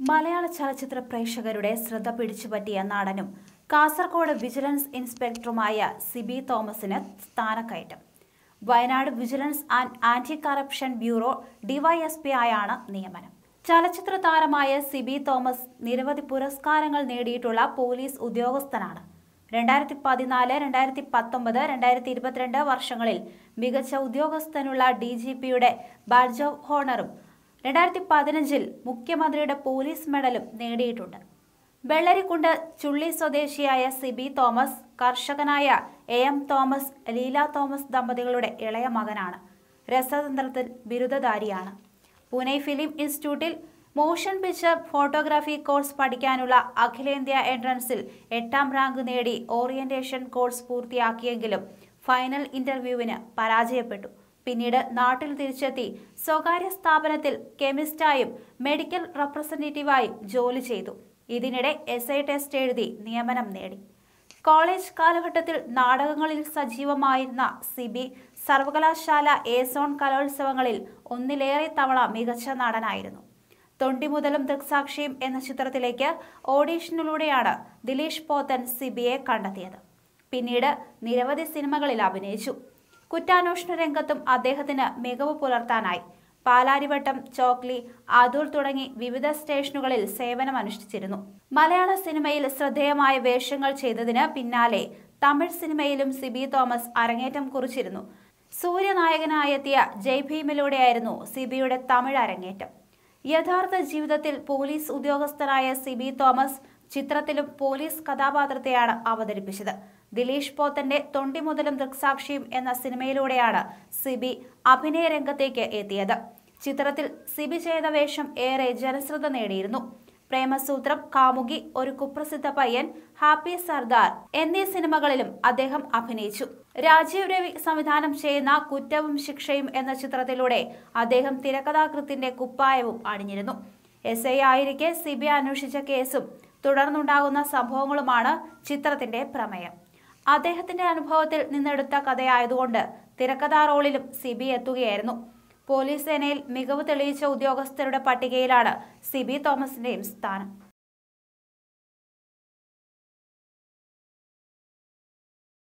മലയാള ചലച്ചിത്ര പ്രേക്ഷകരുടെ ശ്രദ്ധ പിടിച്ചുപറ്റിയ നടനും കാസർഗോഡ് വിജിലൻസ് ഇൻസ്പെക്ടറുമായ സിബി തോമസിന് സ്ഥാനക്കയറ്റം. Wayanad vigilance and anti corruption bureau DYSP ആയാണ് നിയമനം. ചലച്ചിത്ര താരമായ സിബി തോമസ് നിരവധി പുരസ്കാരങ്ങൾ നേടിയിട്ടുള്ള പോലീസ് ഉദ്യോഗസ്ഥനാണ്. രണ്ടായിരത്തി പതിനാല് രണ്ടായിരത്തി പത്തൊമ്പത് രണ്ടായിരത്തി ഇരുപത്തിരണ്ട് വർഷങ്ങളിൽ മികച്ച ഉദ്യോഗസ്ഥനുള്ള ഡി ജി പിയുടെ ബാഡ്ജ് ഓഫ് ഹോണറും രണ്ടായിരത്തി പതിനഞ്ചിൽ മുഖ്യമന്ത്രിയുടെ പോലീസ് മെഡലും നേടിയിട്ടുണ്ട്. വെള്ളരിക്കുണ്ട് ചുള്ളി സ്വദേശിയായ സിബി തോമസ് കർഷകനായ എ എം തോമസ് ലീല തോമസ് ദമ്പതികളുടെ ഇളയ മകനാണ്. രസതന്ത്രത്തിൽ ബിരുദധാരിയാണ്. പൂനെ ഫിലിം ഇൻസ്റ്റിറ്റ്യൂട്ടിൽ മോഷൻ പിക്ചർ ഫോട്ടോഗ്രാഫി കോഴ്സ് പഠിക്കാനുള്ള അഖിലേന്ത്യാ എൻട്രൻസിൽ എട്ടാം റാങ്ക് നേടി ഓറിയന്റേഷൻ കോഴ്സ് പൂർത്തിയാക്കിയെങ്കിലും ഫൈനൽ ഇന്റർവ്യൂവിന് പരാജയപ്പെട്ടു. പിന്നീട് നാട്ടിൽ തിരിച്ചെത്തി സ്വകാര്യ സ്ഥാപനത്തിൽ കെമിസ്റ്റായും മെഡിക്കൽ റെപ്രസെന്റേറ്റീവായും ജോലി ചെയ്തു. ഇതിനിടെ എസ് ഐ ടെസ്റ്റ് എഴുതി നിയമനം നേടി. കോളേജ് കാലഘട്ടത്തിൽ നാടകങ്ങളിൽ സജീവമായിരുന്ന സിബി സർവകലാശാല ഏസോൺ കലോത്സവങ്ങളിൽ ഒന്നിലേറെ തവണ മികച്ച നടനായിരുന്നു. തൊണ്ടി മുതലും ദൃക്സാക്ഷിയും എന്ന ചിത്രത്തിലേക്ക് ഓഡീഷനിലൂടെയാണ് ദിലീഷ് പോത്തൻ സിബിയെ കണ്ടെത്തിയത്. പിന്നീട് നിരവധി സിനിമകളിൽ അഭിനയിച്ചു. കുറ്റാന്വേഷണ രംഗത്തും അദ്ദേഹത്തിന് മികവ് പുലർത്താനായി. പാലാരിവട്ടം ചോക്ലി ആദൂർ തുടങ്ങി വിവിധ സ്റ്റേഷനുകളിൽ സേവനമനുഷ്ഠിച്ചിരുന്നു. മലയാള സിനിമയിൽ ശ്രദ്ധേയമായ വേഷങ്ങൾ ചെയ്തതിന് പിന്നാലെ തമിഴ് സിനിമയിലും സിബി തോമസ് അരങ്ങേറ്റം കുറിച്ചിരുന്നു. സൂര്യനായകനായെത്തിയ ജയ് ഭീമിലൂടെയായിരുന്നു സിബിയുടെ തമിഴ് അരങ്ങേറ്റം. യഥാർത്ഥ ജീവിതത്തിൽ പോലീസ് ഉദ്യോഗസ്ഥനായ സിബി തോമസ് ചിത്രത്തിലും പോലീസ് കഥാപാത്രത്തെയാണ് അവതരിപ്പിച്ചത്. ദിലീഷ് പോത്തന്റെ തൊണ്ടി മുതലും ദൃക്സാക്ഷിയും എന്ന സിനിമയിലൂടെയാണ് സിബി അഭിനയ രംഗത്തേക്ക് എത്തിയത്. ചിത്രത്തിൽ സിബി ചെയ്ത വേഷം ഏറെ ജനശ്രദ്ധ നേടിയിരുന്നു. പ്രേമസൂത്രം കാമുകി ഒരു കുപ്രസിദ്ധ പയ്യൻ ഹാപ്പി സർദാർ എന്നീ സിനിമകളിലും അദ്ദേഹം അഭിനയിച്ചു. രാജീവ് രവി സംവിധാനം ചെയ്യുന്ന കുറ്റവും ശിക്ഷയും എന്ന ചിത്രത്തിലൂടെ അദ്ദേഹം തിരക്കഥാകൃത്തിന്റെ കുപ്പായവും അണിഞ്ഞിരുന്നു. എസ് ഐ ആയിരിക്കെ സിബി അന്വേഷിച്ച കേസും തുടർന്നുണ്ടാകുന്ന സംഭവങ്ങളുമാണ് ചിത്രത്തിന്റെ പ്രമേയം. അദ്ദേഹത്തിന്റെ അനുഭവത്തിൽ നിന്നെടുത്ത കഥയായതുകൊണ്ട് തിരക്കഥാ റോളിലും സിബി എത്തുകയായിരുന്നു. പോലീസ് സേനയിൽ മികവ് തെളിയിച്ച ഉദ്യോഗസ്ഥരുടെ പട്ടികയിലാണ് സിബി തോമസിന്റെയും സ്ഥാനം.